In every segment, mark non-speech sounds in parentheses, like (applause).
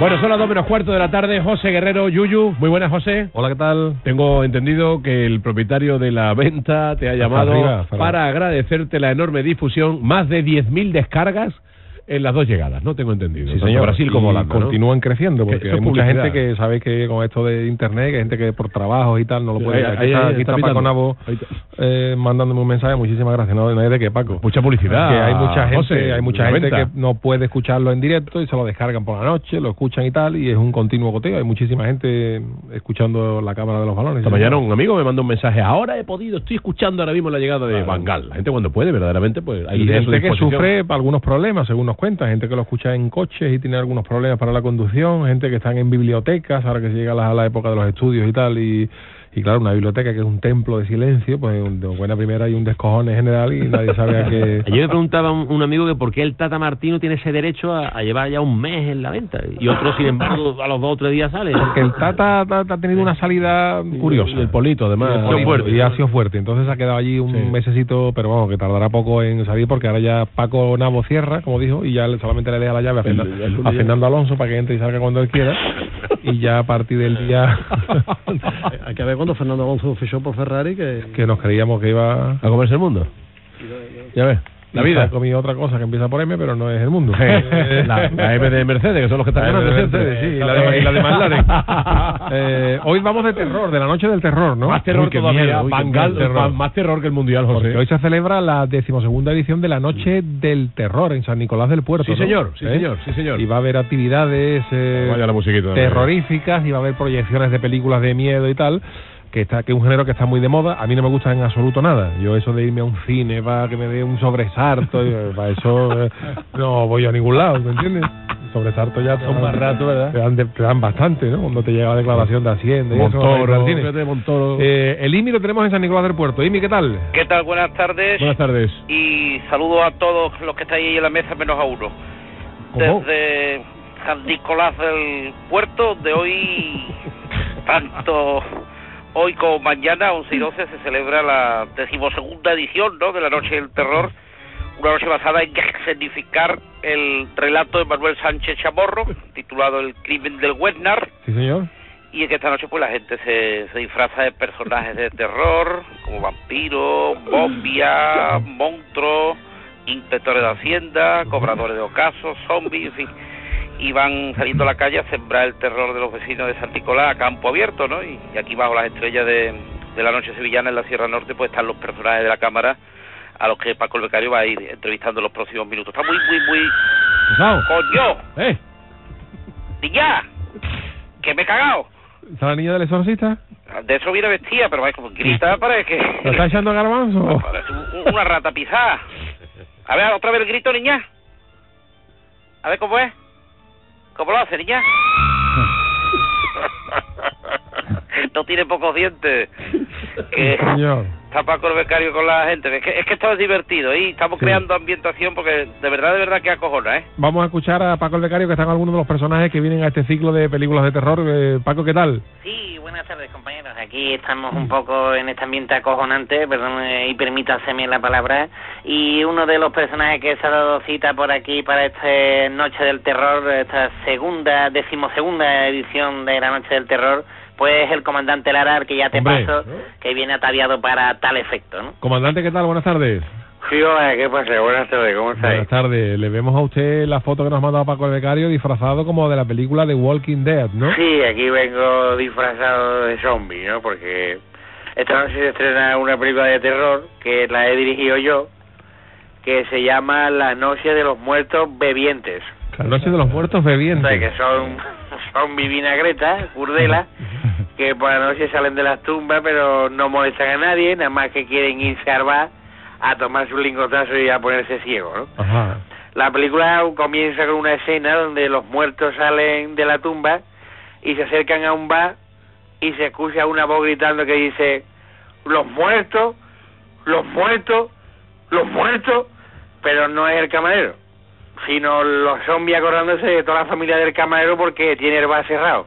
Bueno, son las dos menos cuarto de la tarde. José Guerrero, Yuyu. Muy buenas, José. Hola, ¿qué tal? Tengo entendido que el propietario de la venta te ha llamado arriba, para- para agradecerte la enorme difusión. Más de 10.000 descargas en las dos llegadas, ¿no? Tengo entendido. Sí, señor. Brasil como continúan creciendo Que porque hay mucha gente que sabe que con esto de internet, que hay gente que por trabajos y tal no lo puede. Ahí- aquí ahí- está, ahí está está Paco. Navo eh, mandándome un mensaje. Muchísimas gracias. No, no hay de qué, Paco. Mucha publicidad. Que hay mucha gente, José, hay mucha gente venta. que no puede escucharlo en directo y se lo descargan por la noche, lo escuchan y tal, y es un continuo goteo. Hay muchísima gente escuchando la cámara de los balones. Esta Sí, mañana un amigo me mandó un mensaje. Ahora he podido, estoy escuchando ahora mismo la llegada de Bangal. La gente cuando puede, verdaderamente, pues hay y gente que sufre algunos problemas, según nos cuentan, gente que lo escucha en coches y tiene algunos problemas para la conducción, gente que están en bibliotecas, ahora que se llega a la, a la época de los estudios y tal, y, y claro, una biblioteca que es un templo de silencio, pues de buena primera hay un descojone general y nadie sabe a qué... (laughs) Ayer me preguntaba un, un amigo que por qué el Tata Martino tiene ese derecho a, a llevar ya un mes en la venta y otro, sin embargo, a los dos o tres días sale. Porque el Tata, Tata ha tenido una salida curiosa. Y el polito, además. Y el Ha sido polito, fuerte. y ha sido fuerte. Entonces ha quedado allí un Sí. mesecito, pero vamos, que tardará poco en salir porque ahora ya Paco Navo cierra, como dijo, y ya le- solamente le deja la llave a. Fernando Alonso para que entre y salga cuando él quiera. y ya a partir del día (laughs) Hay que ver cuando Fernando Alonso fichó por Ferrari que... que nos creíamos que iba A comerse el mundo. Ya ves. La vida. ha comido otra cosa que empieza por M, pero no es el mundo. (laughs) la, la M de Mercedes, que son los que están La ganando. Mercedes, sí, y la de, y la de McLaren. (laughs) Eh, hoy vamos de terror, de la noche del terror, ¿no? Más terror Uy, qué todavía. miedo, Bangal, terror. más, terror que el Mundial, José. Porque hoy se celebra la decimosegunda edición de la Noche del Terror en San Nicolás del Puerto. Sí, ¿no? señor, sí, ¿Eh? señor, sí, señor. Y va a haber actividades eh, Vaya la musiquita. terroríficas y va a haber proyecciones de películas de miedo y tal. Que, está, que es un género que está muy de moda. A mí no me gusta en absoluto nada. Yo eso de irme a un cine para que me dé un sobresalto, y, eh, para eso eh, no voy a ningún lado, ¿me entiendes? Sobresalto ya te Son más rato, ¿verdad? Te dan, de- te dan bastante, ¿no? Cuando te llega la declaración de Hacienda y eso, para Montoro, cine. fíjate, Montoro. Eh, el IMI lo tenemos en San Nicolás del Puerto. IMI, ¿qué tal? ¿Qué tal? Buenas tardes. Buenas tardes. Y saludo a todos los que estáis ahí en la mesa, menos a uno. ¿Cómo? Desde San Nicolás del Puerto, de hoy, (laughs) tanto hoy como mañana, 11 y 12, se celebra la decimosegunda edición ¿no? de la Noche del Terror. Una noche basada en significar el relato de Manuel Sánchez Chamorro, titulado El crimen del Westnar. Sí, señor. Y en que esta noche pues la gente se, se disfraza de personajes de terror, como vampiros, bombias, monstruos, inspectores de hacienda, cobradores de ocasos, zombies, en fin. Y van saliendo a la calle a sembrar el terror de los vecinos de San Nicolás a campo abierto, ¿no? Y, y aquí bajo las estrellas de, de la noche sevillana en la Sierra Norte pues están los personajes de la cámara a los que Paco el Becario va a ir entrevistando en los próximos minutos. Está muy, muy, muy... ¡Coño! ¿Eh? ¡Niña! ¡Que me he cagado! ¿Está la niña del exorcista? De eso viene vestida, pero como grita, parece que... ¿Lo está echando garbanzo? Parece un- una rata pisada. A ver, otra vez el grito, niña. A ver cómo es. ¿Cómo lo hace, niña? (laughs) no tiene pocos dientes. Que Señor. está Paco el becario con la gente. Es que, es que esto es divertido y estamos Sí. creando ambientación porque de verdad, de verdad que acojona, ¿eh? Vamos a escuchar a Paco el Becario, que están algunos de los personajes que vienen a este ciclo de películas de terror. Eh, Paco, ¿qué tal? Sí, buenas tardes compañeros. Aquí estamos un poco en este ambiente acojonante, perdón, eh, y permítaseme la palabra. Y uno de los personajes que se ha dado cita por aquí para esta Noche del Terror, esta segunda, decimosegunda edición de la Noche del Terror, pues el comandante Lara, que ya te Hombre. paso, que viene ataviado para tal efecto, ¿no? Comandante, ¿qué tal? Buenas tardes. Sí, hola, ¿qué pasa? Buenas tardes, ¿cómo Buenas tardes. Le vemos a usted la foto que nos ha mandado Paco el Becario disfrazado como de la película de Walking Dead, ¿no? Sí, aquí vengo disfrazado de zombie, ¿no? Porque esta noche se estrena una película de terror que la he dirigido yo, que se llama La Noche de los Muertos Bebientes. La noche de los muertos O bebientes. sea, que son (laughs) zombies vinagretas, curdelas, (laughs) que por la noche salen de las tumbas, pero no molestan a nadie, nada más que quieren irse al bar a tomarse un lingotazo y a ponerse ciego, ¿no? Ajá. La película comienza con una escena donde los muertos salen de la tumba y se acercan a un bar y se escucha una voz gritando que dice los muertos, los muertos, los muertos, pero no es el camarero, sino los zombies acordándose de toda la familia del camarero porque tiene el bar cerrado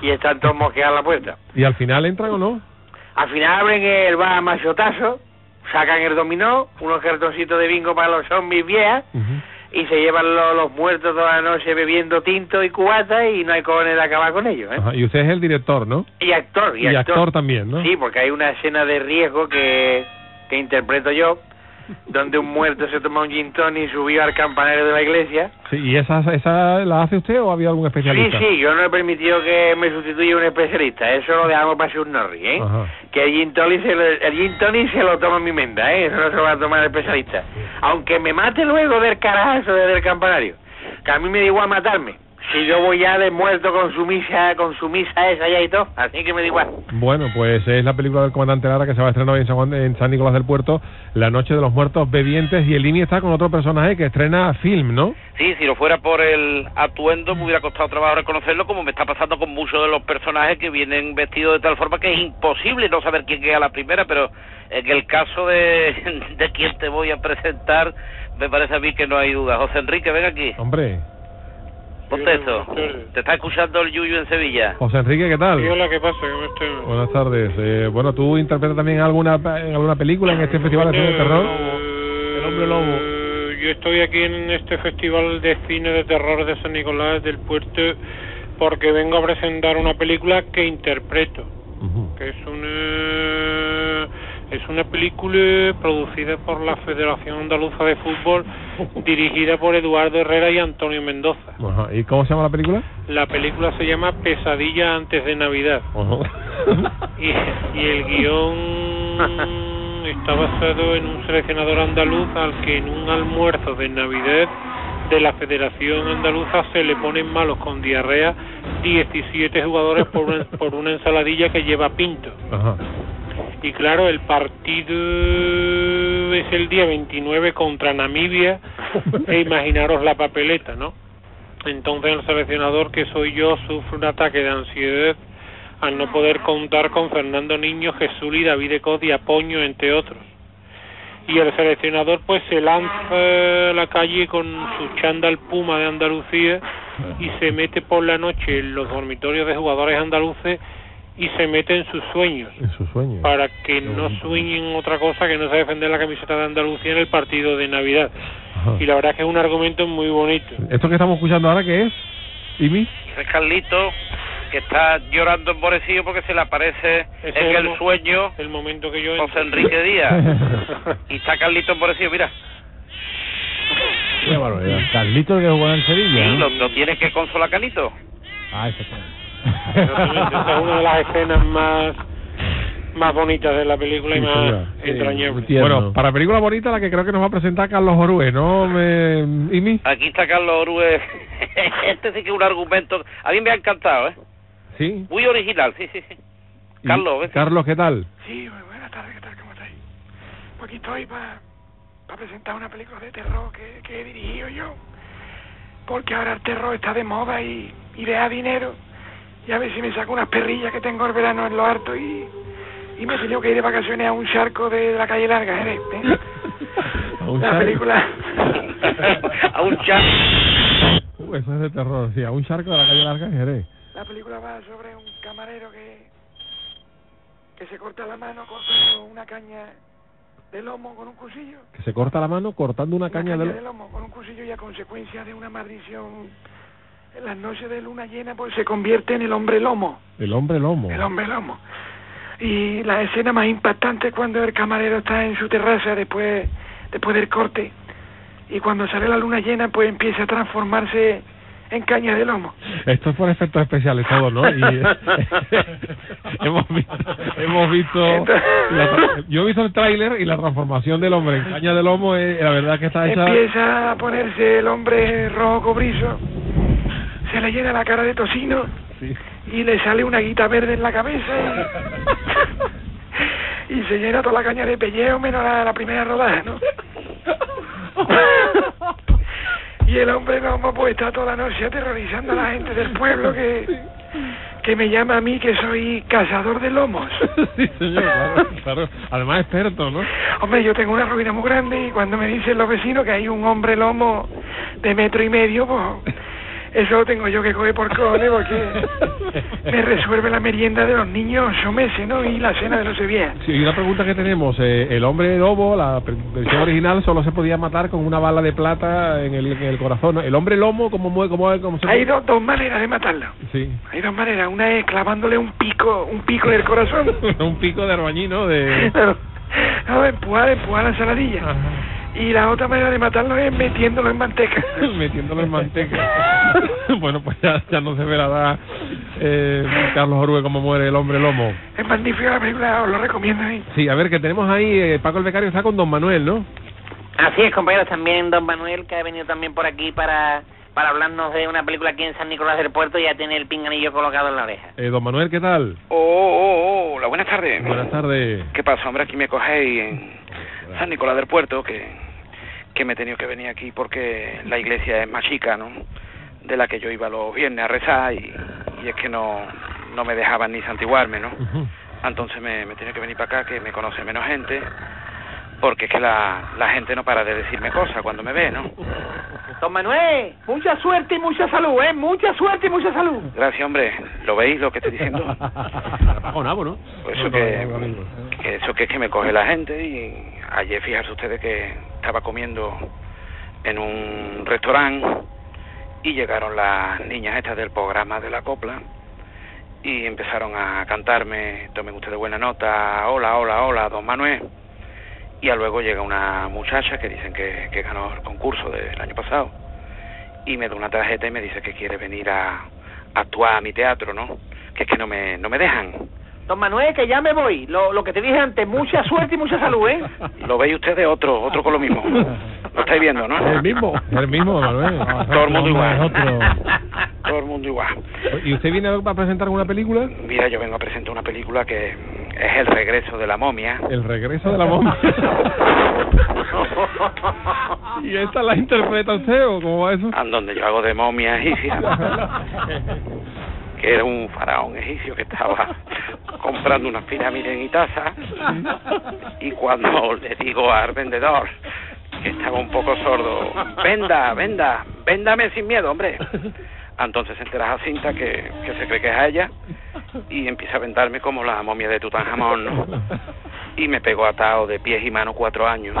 y están todos mosqueados a la puerta. ¿Y al final entran o no? Al final abren el bar a machotazo, sacan el dominó, unos cartoncitos de bingo para los zombies viejas y se llevan lo- los muertos toda la noche bebiendo tinto y cubata y no hay cojones de acabar con ellos, ¿eh? Ajá, Y usted es el director, ¿no? Y actor, y, Y actor también, ¿no? Sí, porque hay una escena de riesgo que, que interpreto yo, donde un muerto se toma un gin y subió al campanario de la iglesia. Sí, ¿Y esa, esa la hace usted o había algún Sí, especialista? sí, yo no he permitido que me sustituya un especialista, eso lo dejamos para un Norris, ¿eh? Ajá. Que el gin, tonic se lo, el gin tonic se lo toma mi menda, ¿eh? Eso no se lo va a tomar el especialista. Aunque me mate luego del carajo desde el campanario, que a mí me da igual matarme. Si yo voy ya de muerto con su misa, con su misa esa ya y todo, así que me da igual. Bueno, pues es la película del comandante Lara que se va a estrenar hoy en San, Juan- en San Nicolás del Puerto, La Noche de los Muertos Bebientes, y el INI está con otro personaje que estrena film, ¿no? Sí, si no fuera por el atuendo me hubiera costado trabajo reconocerlo, como me está pasando con muchos de los personajes que vienen vestidos de tal forma que es imposible no saber quién es a la primera, pero en el caso de, (laughs) de quien te voy a presentar, me parece a mí que no hay duda. José Enrique, ven aquí, Hombre, ponte esto. Te está escuchando el Yuyu en Sevilla. José Enrique, ¿qué tal? hola, ¿qué pasa? ¿Cómo estás? Buenas tardes. Eh, bueno, ¿tú interpretas también alguna en alguna película en este festival de cine de terror? El hombre lobo. Yo estoy aquí en este festival de cine de terror de San Nicolás del Puerto porque vengo a presentar una película que interpreto, Ujú. que es una es una película producida por la Federación Andaluza de Fútbol, (laughs) dirigida por Eduardo Herrera y Antonio Mendoza. Ajá. ¿Y cómo se llama la película? La película se llama Pesadilla antes de Navidad. (laughs) y, y el guion (laughs) está basado en un seleccionador andaluz al que en un almuerzo de Navidad de la Federación Andaluza se le ponen malos con diarrea 17 jugadores por una, por una ensaladilla que lleva pinto. Ajá. Y claro, el partido es el día 29 contra Namibia (laughs) e imaginaros la papeleta, ¿no? Entonces el seleccionador que soy yo sufre un ataque de ansiedad al no poder contar con Fernando Niño, Jesús y David Ecos y Apoño, entre otros. Y el seleccionador pues se lanza a la calle con su chándal puma de Andalucía y se mete por la noche en los dormitorios de jugadores andaluces y se mete en sus sueños En su sueño. para que no sueñen otra cosa que no sea defender la camiseta de Andalucía en el partido de Navidad. Ajá. Y la verdad es que es un argumento muy bonito. ¿Esto que estamos escuchando ahora qué es? ¿Imi? Es Carlito, que está llorando emborecido porque se le aparece Ese en es el sueño El momento que yo José entro. Enrique Díaz. (laughs) Y está Carlito emborecido, mira. Qué barbaridad. Carlito el que jugó en Sevilla. Sí, ¿no? lo, lo tienes que consolar Canito. Ah, exactamente. Es una de las escenas más más bonitas de la película y más. Sí, entrañables. Bueno, para película bonita la que creo que nos va a presentar Carlos Orue, ¿no? Me... ¿Imi? Aquí está Carlos Orue. (laughs) este sí que es un argumento. A mí me ha encantado, ¿eh? Sí. Muy original, sí, sí, sí. Carlos, ¿ves? Carlos, ¿qué tal? Sí, muy buenas tardes, ¿qué tal? ¿Cómo estáis? Pues aquí estoy para presentar una película de terror que, que he dirigido yo. Porque ahora el terror está de moda y, y le da dinero. Y a ver si me saco unas perrillas que tengo el verano en lo harto y, y me tenido que ir de vacaciones a un charco de, la calle Larga, Jerez. ¿eh? (laughs) A un La charco. película... (laughs) a un (laughs) chat. Uh, eso es de terror, sí, a un charco de la calle Larga en Jerez. La película va sobre un camarero que que se corta la mano cortando una caña de lomo con un cuchillo. Que se corta la mano cortando una caña de de... lomo con un cuchillo y a consecuencia de una maldición en las noches de luna llena pues se convierte en el hombre lomo, El hombre lomo. el hombre lomo. Y la escena más impactante es cuando el camarero está en su terraza después después del corte y cuando sale la luna llena pues empieza a transformarse en caña de lomo. Esto es por efectos especiales todo, ¿no? Y, (laughs) hemos visto, hemos visto la yo he visto el tráiler y la transformación del hombre en caña de lomo, eh, la verdad que está hecha... Empieza a ponerse el hombre rojo cobrizo, se le llena la cara de tocino Sí. y le sale una guita verde en la cabeza y, (laughs) y se llena toda la caña de pellejo menos la, la primera rodaja, ¿no? Y el hombre lomo pues está toda la noche aterrorizando a la gente del pueblo que, que me llama a mí que soy cazador de lomos. sí, señor, claro, claro. Además experto, ¿no? Hombre, yo tengo una ruina muy grande y cuando me dicen los vecinos que hay un hombre lomo de metro y medio, pues eso lo tengo yo que coger por cojones porque (laughs) me resuelve la merienda de los niños ocho meses, ¿no? Y la cena de no sé bien. Sí, y una pregunta que tenemos, eh, el hombre lobo, la versión original, solo se podía matar con una bala de plata en el, en el corazón. ¿no? El hombre lomo, ¿cómo, mueve, cómo, cómo se Hay dos, dos maneras de matarlo. Sí. Hay dos maneras. Una es clavándole un pico, un pico en el corazón. (laughs) un pico de arbañino de... (laughs) No, empujar, empujar la ensaladilla. Y la otra manera de matarlo es metiéndolo en manteca. (laughs) metiéndolo en manteca. (laughs) bueno, pues ya, ya no se verá eh, Carlos Orue cómo muere el hombre lomo. Es magnífica la película, os lo recomiendo. ¿eh? Sí, a ver, que tenemos ahí, eh, Paco el Becario está con Don Manuel, ¿no? Así es, compañeros, también don Manuel, que ha venido también por aquí para, para hablarnos de una película aquí en San Nicolás del Puerto y ya tiene el pinganillo colocado en la oreja. Eh, don Manuel, ¿qué tal? Oh, oh, oh, hola, buenas tardes. Buenas tardes. ¿Qué pasa, hombre? Aquí me cogéis en San Nicolás del Puerto, que, que me he tenido que venir aquí porque la iglesia es más chica, ¿no? De la que yo iba los viernes a rezar y, y es que no, no me dejaban ni santiguarme, ¿no? Entonces me, me he tenido que venir para acá, que me conoce menos gente, porque es que la, la gente no para de decirme cosas cuando me ve, ¿no? Don Manuel, mucha suerte y mucha salud, ¿eh? Mucha suerte y mucha salud. Gracias, hombre. ¿Lo veis lo que estoy diciendo? (laughs) Pues eso que, que eso que es que me coge la gente y ayer fijarse ustedes que estaba comiendo en un restaurante y llegaron las niñas estas del programa de la copla y empezaron a cantarme, tomen ustedes buena nota, hola, hola, hola, don Manuel. Y a luego llega una muchacha que dicen que, ganó el concurso del año pasado y me da una tarjeta y me dice que quiere venir a, a actuar a mi teatro, ¿no? Que es que no me, no me dejan. Don Manuel, que ya me voy. Lo, lo que te dije antes, mucha suerte y mucha salud, ¿eh? Lo veis ustedes otro, otro con lo mismo. Lo estáis viendo, ¿no? El mismo. El mismo, Manuel. Todo el mundo igual. Otro. Todo el mundo igual. ¿Y usted viene a presentar alguna película? Mira, yo vengo a presentar una película que es El regreso de la momia. El regreso de la momia. (laughs) ¿Y esta la interpreta usted o cómo va eso? Donde yo hago de momia egipcia. (laughs) era un faraón egipcio que estaba (laughs) comprando unas pirámides en Itasa y cuando le digo al vendedor que estaba un poco sordo, venda, venda, véndame sin miedo, hombre. Entonces se entera Jacinta que, que se cree que es a ella y empieza a vendarme como la momia de Tutankamón, ¿no? Y me pegó atado de pies y manos cuatro años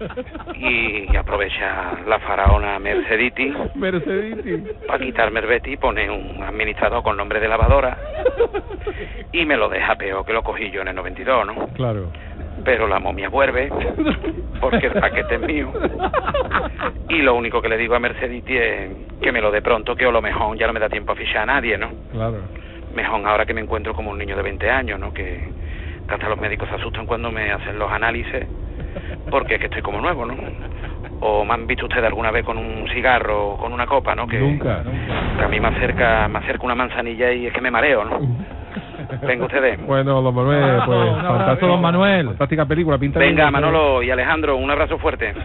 (laughs) y aprovecha la faraona Mercediti Mercediti. para quitarme el Betty pone un administrador con nombre de lavadora y me lo deja peor que lo cogí yo en el 92, ¿no? Claro. Pero la momia vuelve porque el paquete es mío y lo único que le digo a Mercediti es que me lo dé pronto que o lo mejor ya no me da tiempo a fichar a nadie, ¿no? Claro. Mejor ahora que me encuentro como un niño de 20 años, ¿no? Que, que hasta los médicos se asustan cuando me hacen los análisis porque es que estoy como nuevo, ¿no? O me han visto ustedes alguna vez con un cigarro o con una copa, ¿no? Que, Nunca. que a mí me acerca, me acerca una manzanilla y es que me mareo, ¿no? Venga ustedes. Bueno, don Manuel, pues un abrazo, fantástico. don Manuel. Fantástica película, pinta bien. Venga, Manolo y Alejandro, un abrazo fuerte. (laughs)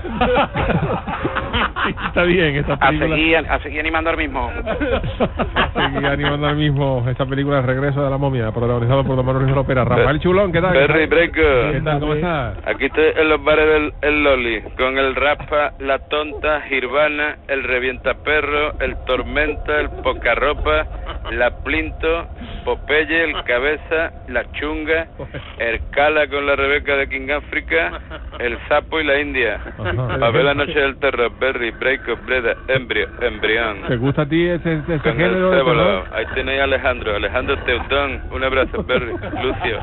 está bien esta A película. seguir, a seguir animando al mismo. (laughs) Seguir animando al mismo esta película El regreso de la momia, protagonizado por Don Manuel Ruiz de la Opera. Rafael Chulón, ¿qué tal? Berry Breaker. ¿Qué tal? ¿Cómo estás? Aquí estoy en los bares del el Loli, con el Raspa, la Tonta, Girvana, el Revientaperro, el Tormenta, el Pocarropa, la Plinto, Popeye, el Cabeza, la Chunga, el Cala con la Rebeca de King África, el Sapo y la India. Ajá. A ver la noche del terror, Berry, Breaker, Breda, Embrio, Embrión. ¿Te gusta a ti ese, ese, Con el género de cébolo. terror? Ahí tenéis a Alejandro, Alejandro Teutón. Un abrazo, Berry. Lucio.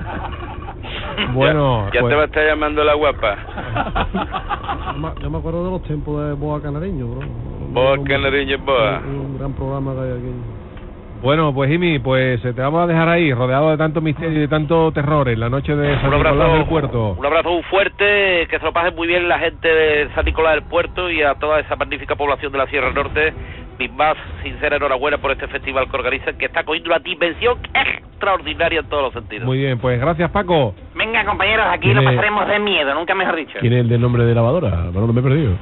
Bueno, ya, ya pues- te va a estar llamando la guapa. Yo me- Yo me acuerdo de los tiempos de Boa Canariño, bro. Boa Canariño, Boa. Un, un gran programa que hay aquí. Bueno, pues Jimmy, pues eh, te vamos a dejar ahí, rodeado de tanto misterio y de tanto terror en la noche de San Un Nicolás del Puerto. un abrazo muy fuerte, que se lo pasen muy bien la gente de San Nicolás del Puerto y a toda esa magnífica población de la Sierra Norte. Mi más sincera enhorabuena por este festival que organizan, que está cogiendo una dimensión extraordinaria en todos los sentidos. Muy bien, pues gracias Paco. Venga, compañeros, aquí lo pasaremos de miedo, nunca mejor dicho. ¿Quién es el del nombre de lavadora? Bueno, me he perdido.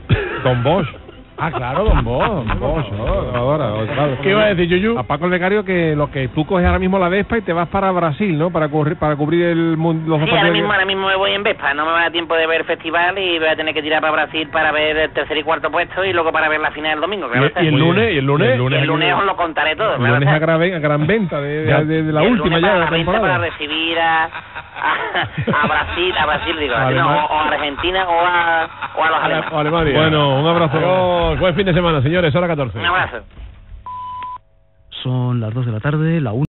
(laughs) Don Bosch. Ah, claro, Don Bo, Don (laughs) Bo, yo. Ahora, claro. ¿Qué iba a decir, Yuyu? A Paco el Becario que lo que tú coges ahora mismo la Vespa y te vas para Brasil, ¿no? Para cubrir, para cubrir el mun- los dos Sí, ahora mismo, ahora mismo me voy en Vespa, no me va a dar tiempo de ver el festival y voy a tener que tirar para Brasil para ver el tercer y cuarto puesto y luego para ver la final el domingo. claro. ¿Y el lunes? ¿Y el lunes? Y el lunes- Y el lunes os lo contaré todo. El lunes a gran, a gran venta de, Ya. de, de- de la el última lunes ya para de la venta para recibir a, a, (laughs) a Brasil, a Brasil digo, A no, o, o a Argentina o a, o a los alemanes. Alemania. Bueno, un abrazo. Adiós. Buen fin de semana, señores. Hora 14. Un abrazo. Son las 2 de la tarde, la 1.